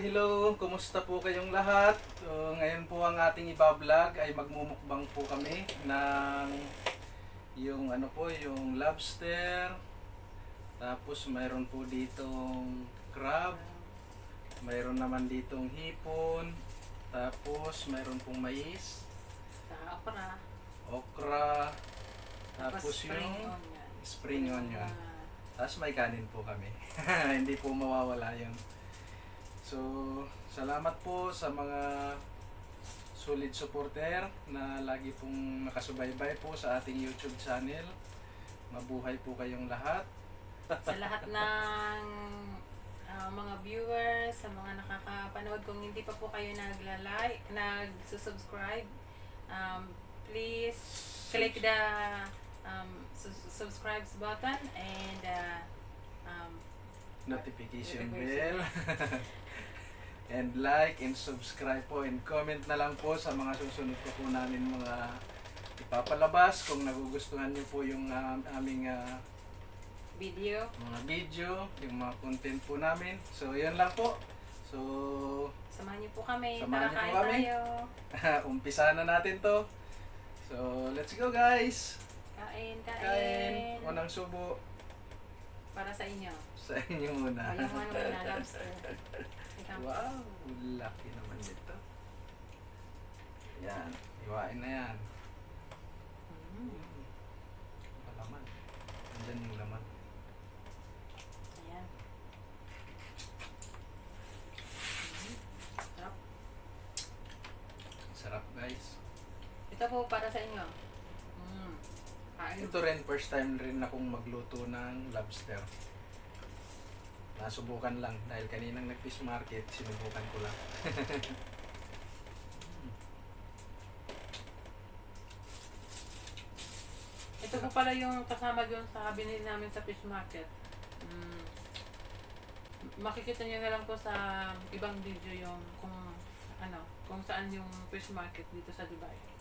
hello! Kumusta po kayong lahat? So, ngayon po ang ating ibablog ay magmumukbang po kami ng yung ano po, yung lobster. Tapos mayroon po ditong crab. Mayroon naman ditong hipon. Tapos mayroon pong mais, okra. okra. Tapos spring yung onion. spring onion. Ah, Tapos may kanin po kami. Hindi po mawawala yun. So, salamat po sa mga solid supporter na lagi pong nakasubaybay po sa ating YouTube channel. Mabuhay po kayong lahat. sa lahat ng ah, mga viewers, sa mga nakakapanood, kung hindi pa po kayo nagla-like, nag-subscribe, um, please click the um, su- subscribe button and uh, Notification bell. and like and subscribe po and comment na lang po sa mga susunod po po namin mga ipapalabas kung nagugustuhan niyo po yung ah, aming ah, video. mga video, yung mga content po namin. So, yun lang po. So, Samahan niyo po kami. Samahan niyo po kami. umpisa na natin to. So, let's go guys! Kain, kain. Kain! Unang subo Para sa inyo. sa inyo muna. O, yung ano na lobster. Wow! Laki naman nito. Yan. Iwain na yan. Mm, Malaman. Andyan yung laman. ayan. Mm, sarap. Sarap guys. Ito po para sa inyo. Mm. Kain. Ito rin, first time rin akong magluto ng lobster. Nasubukan lang dahil kaninang nag-fish market, sinubukan ko lang. Ito po pala yung kasama doon sa binili namin sa fish market. Mm. Makikita niyo na lang po sa ibang video yung kung ano, kung saan yung fish market dito sa Dubai.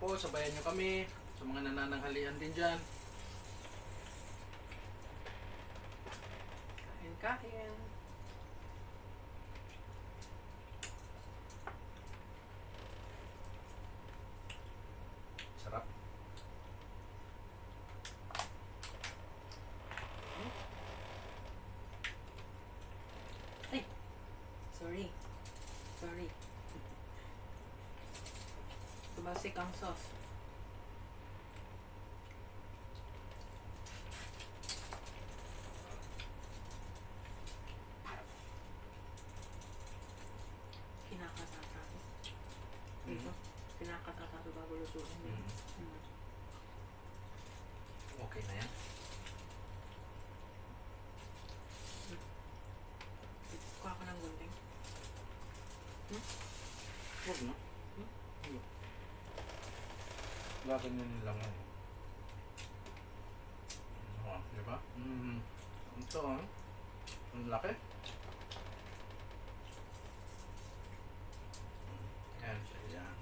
Po, sabayan nyo kami sa mga nanananghalian din dyan. Kain kain. Sarap. Sorry. Sorry. Tumasik ang sauce. Kinakatata. Dito. Kinakatata ito bago lutuin. Mm. Mm. Okay na yan. Kuha ko ng gunting. Huwag na. Hmm? Huwag. Bakit nyo nilang ano? Oh, di ba? Mm. Ito ah. Ang laki. Yan siya yan.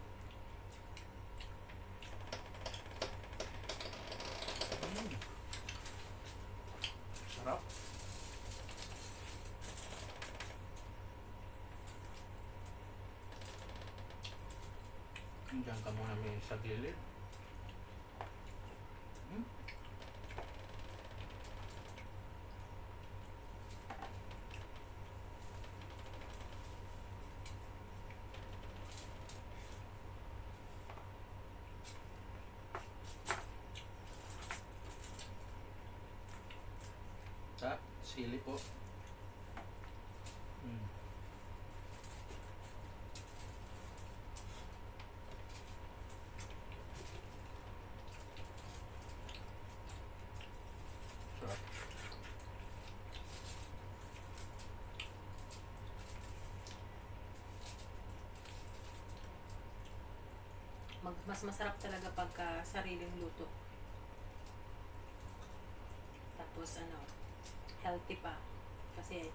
Mm. Sarap. Diyan ka muna may sa gilid. Hmm? Sa sili po. Hmm. Sarap. Mag, mas masarap talaga pagka sariling luto. Tapos ano, healthy pa. Kasi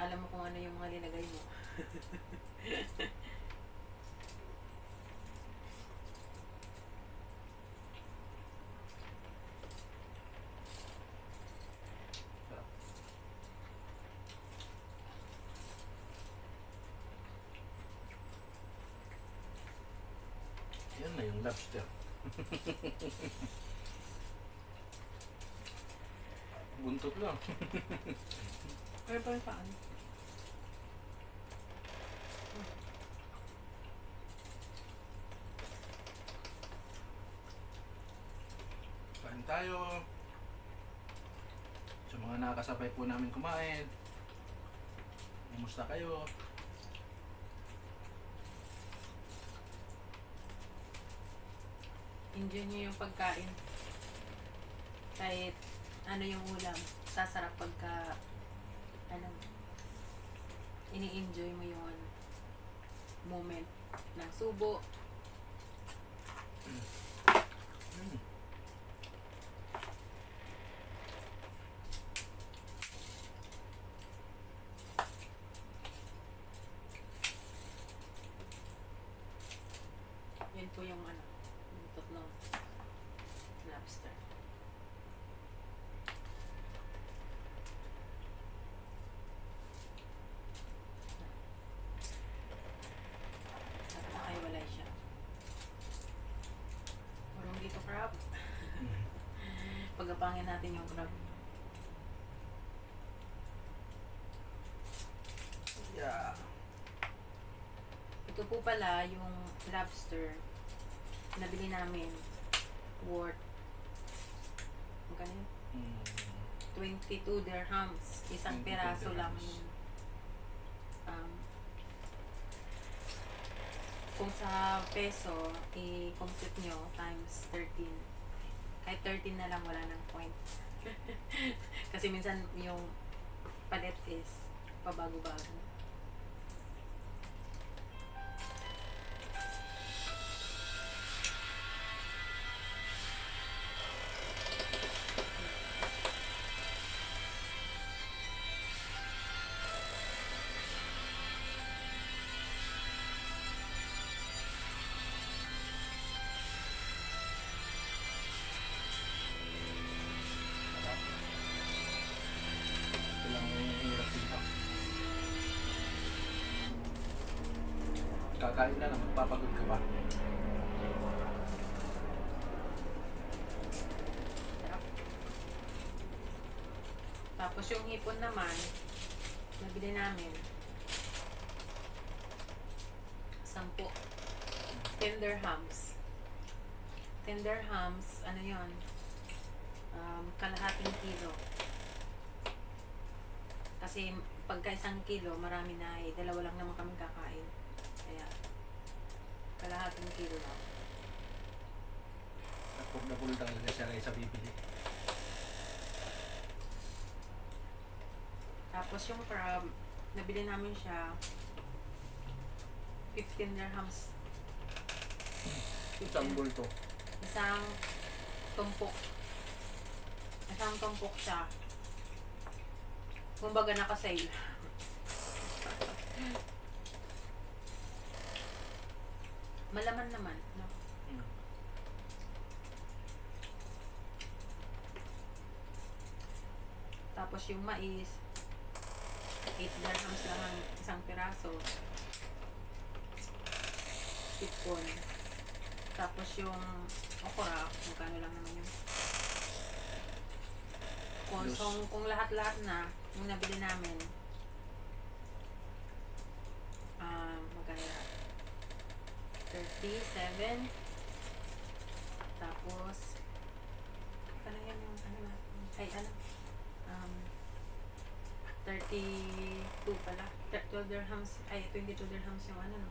alam mo kung ano yung mga linagay mo. Yan na yung lobster. Buntot lang. Pero pa paano? Kain tayo. Sa mga nakakasabay po namin kumain. Kumusta kayo? Enjoy nyo yung pagkain. Kahit ano yung ulam, sasarap pagka ano, ini-enjoy mo yung moment ng subo. Mm. Yun po yung ano, yung tatlong lobster. At nakaiwalay siya. Walang dito crab. Pagapangin natin yung crab. Yeah. Ito po pala yung lobster nabili namin worth magkano yun? Mm. 22 dirhams. Isang 22 piraso lang dirhams. yun. Um, kung sa peso, i-compute nyo times 13. Kahit 13 na lang, wala nang point. Kasi minsan yung palit is pabago-bago. Kakain na lang, magpapagod ka ba? Tapos yung hipon naman, nabili namin. Sampo. Tender hams. Tender hams, ano yon? Um, kalahating kilo. Kasi pagka isang kilo, marami na eh. Dalawa lang naman kami kakain. Kaya, kalahating kilo lang. Napog na pulot talaga siya kayo sa bibili. Tapos yung crab, nabili namin siya 15 dirhams. Isang bulto. Isang tumpok. Isang tumpok siya. Kumbaga naka-sale. Malaman naman, no? Mm. Tapos yung mais, 8 dirhams lang ang isang piraso. Sipon. Tapos yung okra, magkano lang naman yun. Kung, kung, kung lahat-lahat na, yung nabili namin, um, magkano lahat? 37. Tapos, ano yan yung, ano natin? Ay, ano? Um, 32 pala. 12 dirhams, ay, 22 dirhams yung ano, no?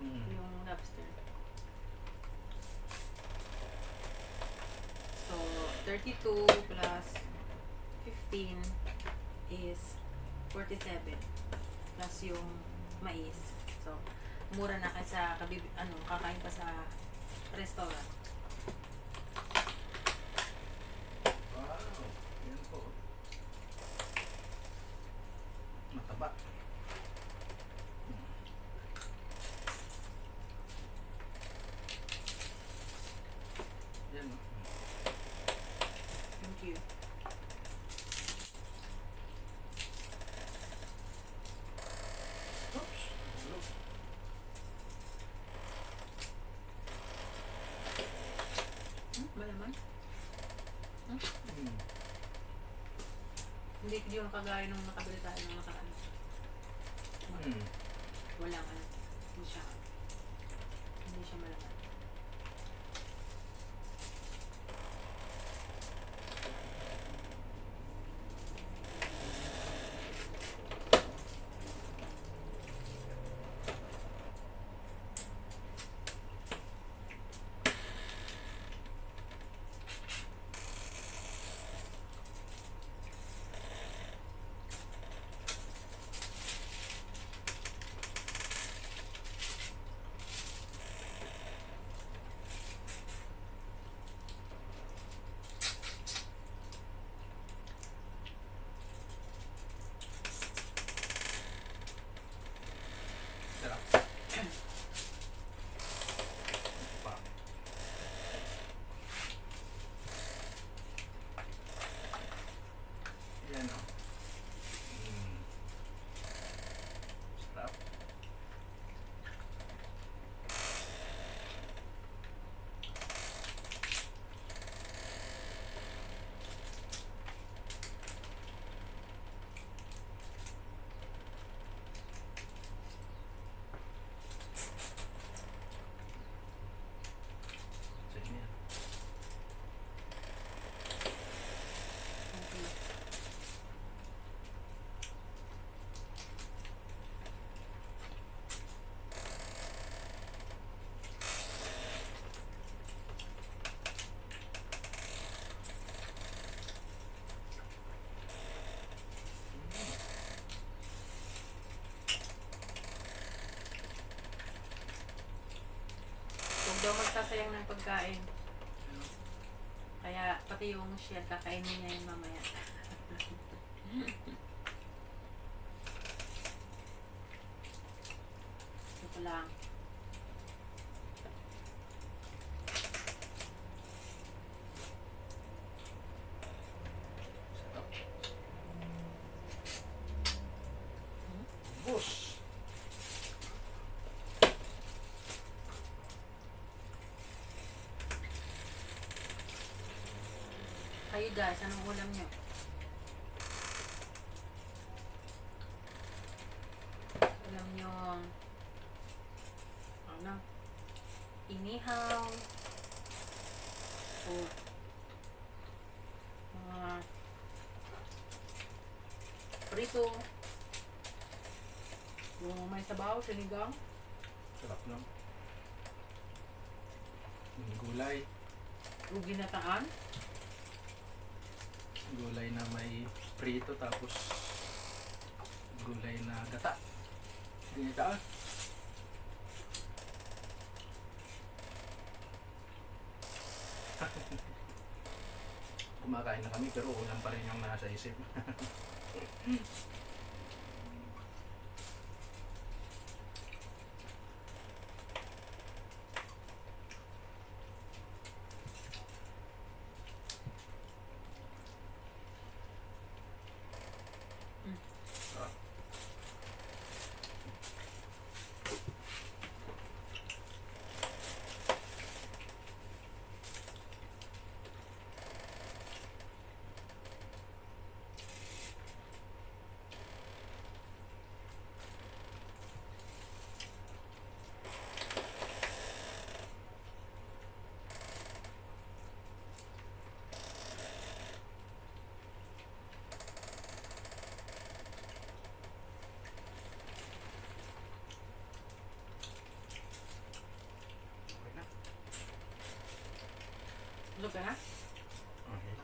Mm. yung lobster. So, 32 plus 15 is 47 plus yung mais. Mura na kaysa kabib ano, kakain pa sa restaurant. Wow. Yan po. Mataba. Yan. Thank you. Oops. Hulog. Hindi yung kagaya nung nakabili tayo ng nakaraan. Hmm. Walang ano. Hindi siya. Hindi siya malaman. Sarap. Pa. Yan o. Mm. Sarap. Sa inyo yan. Okay. Huwag daw magsasayang ng pagkain. Kaya pati yung shell kakainin niya yun mamaya. Ito lang. Sarap. Bus. Kayo guys, anong ulam nyo? Ulam nyo ano? Inihaw o mga prito yung may sabaw, sinigang Sarap? Yung Gulay. o ginataan Gulay na may prito tapos gulay na gata. Ginitaan. Kumakain na kami pero ulam pa rin yung nasa isip. Sarap. Okay na. Na? Okay.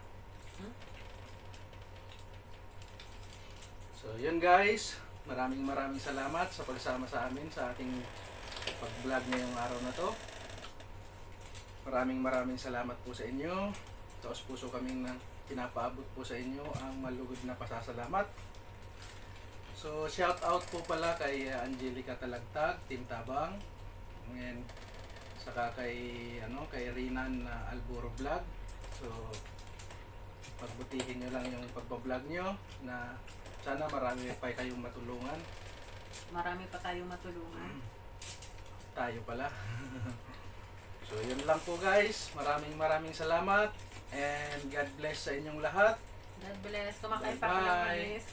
Hmm? So, yun guys. Maraming maraming salamat sa pagsama sa amin sa ating pag-vlog ngayong araw na to. Maraming maraming salamat po sa inyo. Taos puso kaming na pinapaabot po sa inyo ang malugod na pasasalamat. So, shout out po pala kay Angelica Talagtag, Team Tabang. And saka kay ano kay Rinan na uh, Alburo Vlog. So pagbutihin niyo lang yung pagbablog niyo na sana marami pa kayong matulungan. Marami pa tayong matulungan. Tayo pala. so yun lang po guys. Maraming maraming salamat and God bless sa inyong lahat. God bless. Kumakain pa kayo guys.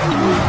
Thank.